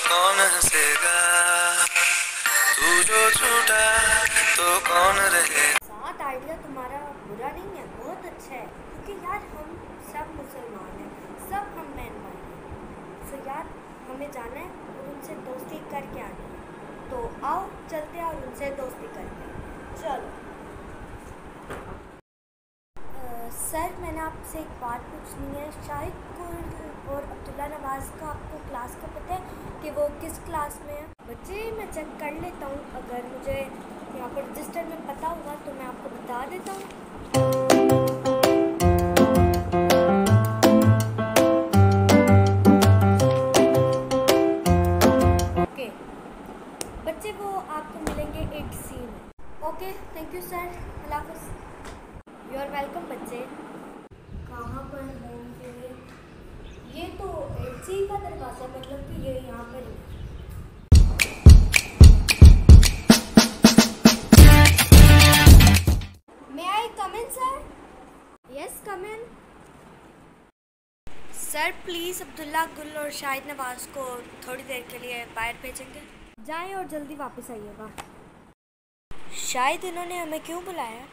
कौन हंसेगा तू जो छूटा तो कौन रहेगा? साथ आइडिया तुम्हारा बुरा नहीं है, बहुत अच्छा है। क्योंकि यार हम सब मुसलमान हैं, सब हम बहन भाई हैं। तो यार, हमें जाना है और उनसे दोस्ती करके आनी है। तो आओ, चलते हैं और उनसे दोस्ती करते चलो। सर, मैंने आपसे एक बात पूछनी है। शायद को और अब्दुल्ला नवाज़ का आपको क्लास का पता है कि वो किस क्लास में है? बच्चे, मैं चेक कर लेता हूँ। अगर मुझे यहाँ पर रजिस्टर में पता होगा तो मैं आपको बता देता हूँ। ओके बच्चे, वो आपको मिलेंगे एट सी में। ओके थैंक यू सर अल्लाह आर वेलकम बच्चे कहाँ पर होंगे ये तो है, मतलब कि ये यहाँ पर। May I come in, sir? Yes, come in. Sir please Abdullah Gul और शाहिद नवाज़ को थोड़ी देर के लिए बाहर भेजेंगे जाएँ और जल्दी वापस आइएगा शायद इन्होंने हमें क्यों बुलाया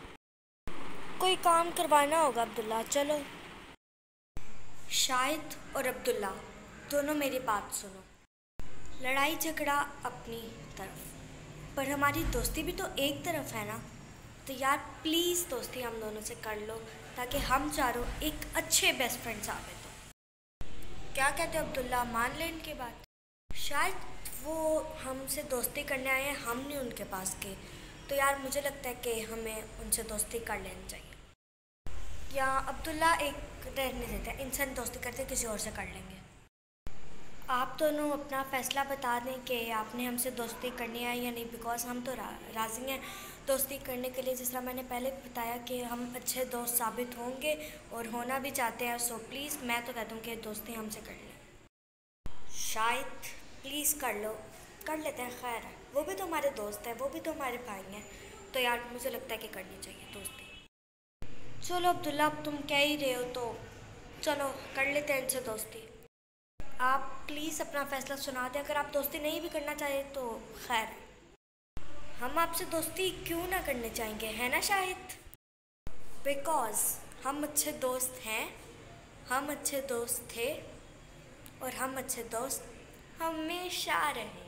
कोई काम करवाना होगा अब्दुल्ला चलो शाहिद और अब्दुल्ला दोनों मेरी बात सुनो। लड़ाई झगड़ा अपनी तरफ़। पर हमारी दोस्ती भी तो एक तरफ़ है ना? तो यार प्लीज़ दोस्ती हम दोनों से कर लो, ताकि हम चारों एक अच्छे बेस्ट फ्रेंड साबित हो। क्या कहते हो अब्दुल्ला? मान ले इनकी बात। शायद वो हमसे दोस्ती करने आए हैं, हम नहीं उनके पास गए तो यार मुझे लगता है कि हमें उनसे दोस्ती कर लेनी चाहिए। या अब्दुल्ला एक रहने देते हैं, इनसे दोस्ती करते, किसी और से कर लेंगे। आप दोनों अपना फ़ैसला बता दें कि आपने हमसे दोस्ती करनी है या नहीं? बिकॉज़ हम तो रा, राज़ी हैं दोस्ती करने के लिए। जिस तरह मैंने पहले बताया कि हम अच्छे दोस्त साबित होंगे और होना भी चाहते हैं। सो प्लीज़ मैं तो कहता हूँ कि दोस्ती हमसे कर लें शायद प्लीज़ कर लो। कर लेते हैं खैर वो भी तो हमारे दोस्त हैं वो भी तो हमारे भाई हैं। तो यार मुझे लगता है कि करनी चाहिए दोस्ती। चलो अब्दुल्ला अब तुम कह ही रहे हो तो चलो कर लेते हैं इनसे दोस्ती। आप प्लीज़ अपना फ़ैसला सुना दें। अगर आप दोस्ती नहीं भी करना चाहें तो खैर। हम आपसे दोस्ती क्यों ना करने चाहेंगे, है ना शाहिद? बिकॉज़ हम अच्छे दोस्त हैं, हम अच्छे दोस्त थे, और हम अच्छे दोस्त हमेशा रहेंगे